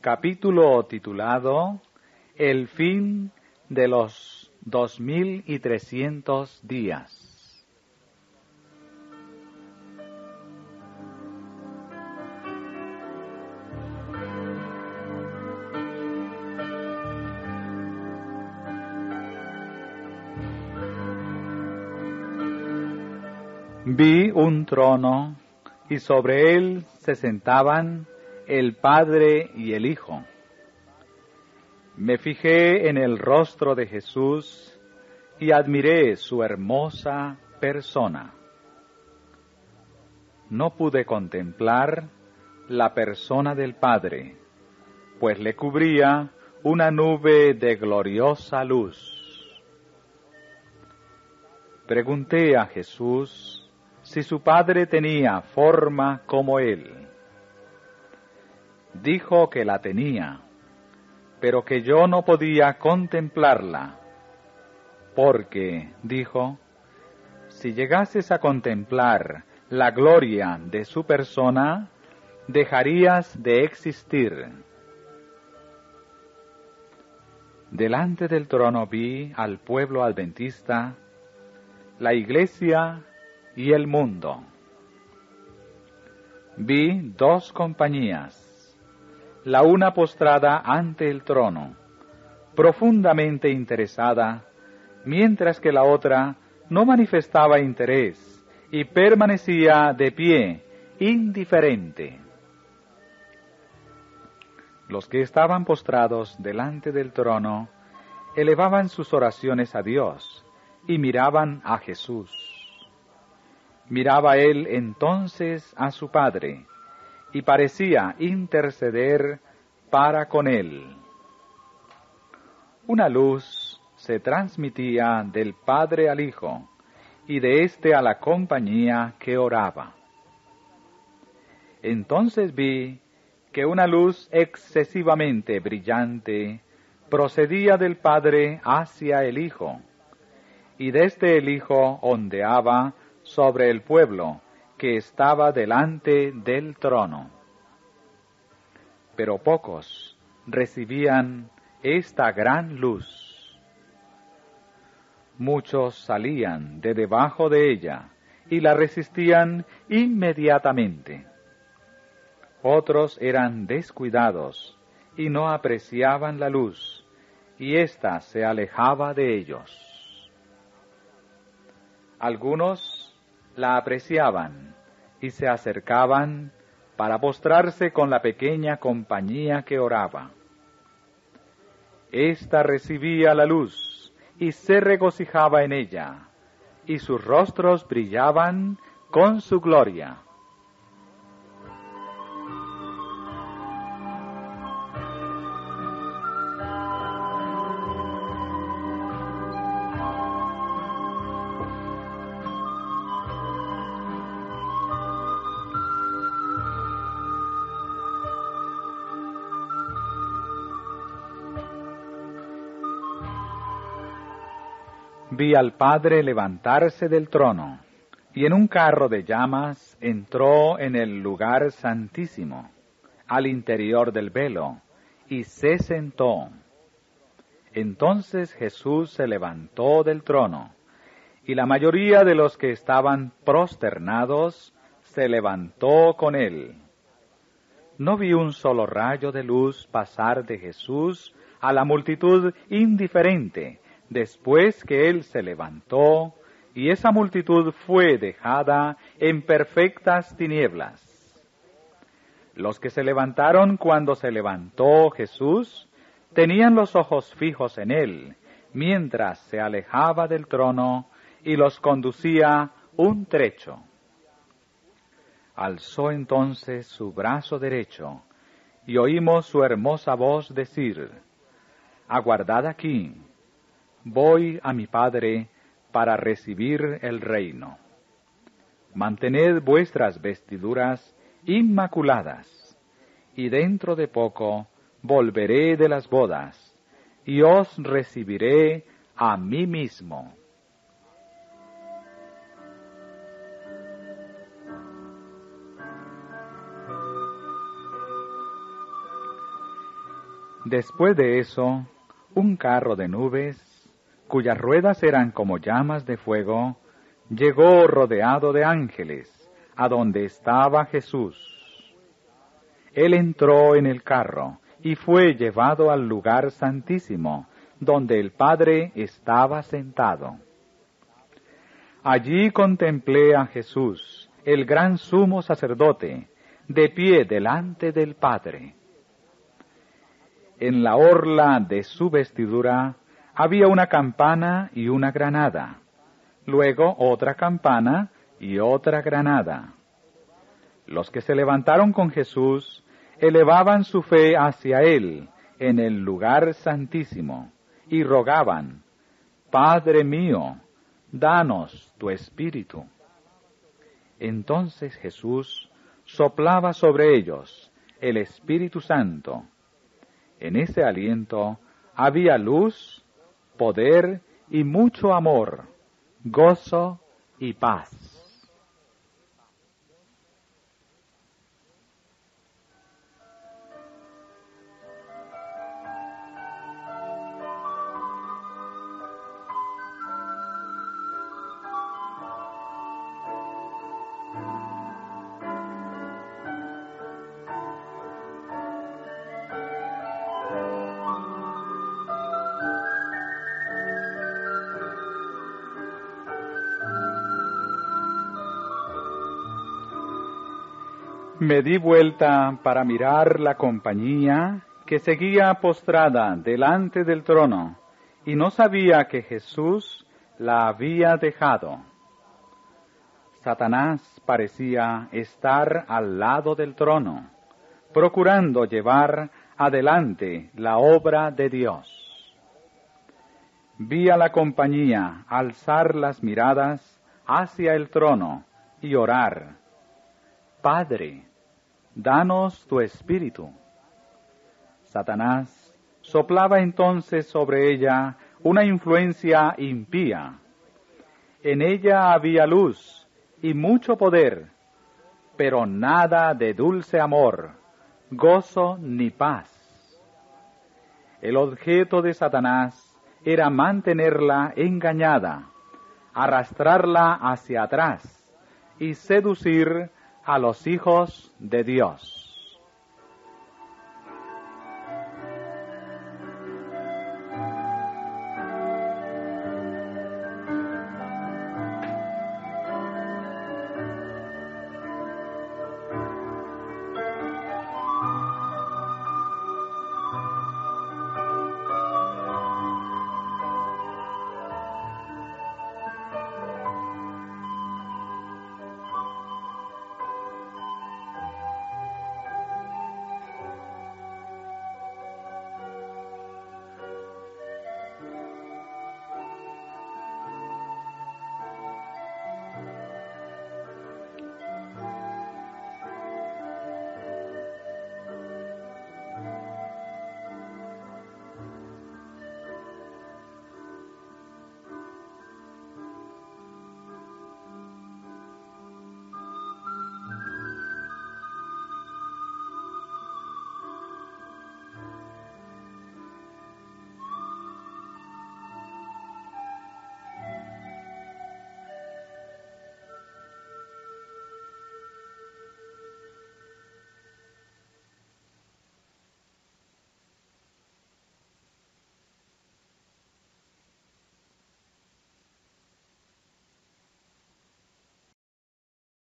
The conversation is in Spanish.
capítulo titulado El fin de los dos mil y trescientos días. Vi un trono y sobre él se sentaban el Padre y el Hijo. Me fijé en el rostro de Jesús y admiré su hermosa persona. No pude contemplar la persona del Padre, pues le cubría una nube de gloriosa luz. Pregunté a Jesús si su padre tenía forma como él. Dijo que la tenía, pero que yo no podía contemplarla, porque, dijo, si llegases a contemplar la gloria de su persona, dejarías de existir. Delante del trono vi al pueblo adventista, la iglesia y el mundo. Vi dos compañías, la una postrada ante el trono, profundamente interesada, mientras que la otra no manifestaba interés y permanecía de pie, indiferente. Los que estaban postrados delante del trono elevaban sus oraciones a Dios y miraban a Jesús. Miraba él entonces a su padre y parecía interceder para con él. Una luz se transmitía del Padre al Hijo y de éste a la compañía que oraba. Entonces vi que una luz excesivamente brillante procedía del Padre hacia el Hijo, y desde el Hijo ondeaba sobre el pueblo que estaba delante del trono. Pero pocos recibían esta gran luz. Muchos salían de debajo de ella y la resistían inmediatamente. Otros eran descuidados y no apreciaban la luz, y ésta se alejaba de ellos. Algunos la apreciaban y se acercaban para postrarse con la pequeña compañía que oraba. Esta recibía la luz y se regocijaba en ella, y sus rostros brillaban con su gloria. Vi al Padre levantarse del trono, y en un carro de llamas entró en el lugar santísimo, al interior del velo, y se sentó. Entonces Jesús se levantó del trono, y la mayoría de los que estaban prosternados se levantó con él. No vi un solo rayo de luz pasar de Jesús a la multitud indiferente, después que él se levantó y esa multitud fue dejada en perfectas tinieblas. Los que se levantaron cuando se levantó Jesús tenían los ojos fijos en él, mientras se alejaba del trono y los conducía un trecho. Alzó entonces su brazo derecho y oímos su hermosa voz decir, Aguardad aquí voy a mi Padre para recibir el reino. Mantened vuestras vestiduras inmaculadas, y dentro de poco volveré de las bodas, y os recibiré a mí mismo. Después de eso, un carro de nubes, cuyas ruedas eran como llamas de fuego, llegó rodeado de ángeles a donde estaba Jesús. Él entró en el carro y fue llevado al lugar santísimo, donde el Padre estaba sentado. Allí contemplé a Jesús, el gran sumo sacerdote, de pie delante del Padre. En la orla de su vestidura había una campana y una granada, luego otra campana y otra granada. Los que se levantaron con Jesús elevaban su fe hacia Él en el lugar santísimo y rogaban, Padre mío, danos tu espíritu. Entonces Jesús soplaba sobre ellos el Espíritu Santo. En ese aliento había luz, poder y mucho amor, gozo y paz. Me di vuelta para mirar la compañía que seguía postrada delante del trono y no sabía que Jesús la había dejado. Satanás parecía estar al lado del trono, procurando llevar adelante la obra de Dios. Vi a la compañía alzar las miradas hacia el trono y orar, Padre, danos tu espíritu. Satanás soplaba entonces sobre ella una influencia impía. En ella había luz y mucho poder, pero nada de dulce amor, gozo ni paz. El objeto de Satanás era mantenerla engañada, arrastrarla hacia atrás y seducir a los hijos de Dios.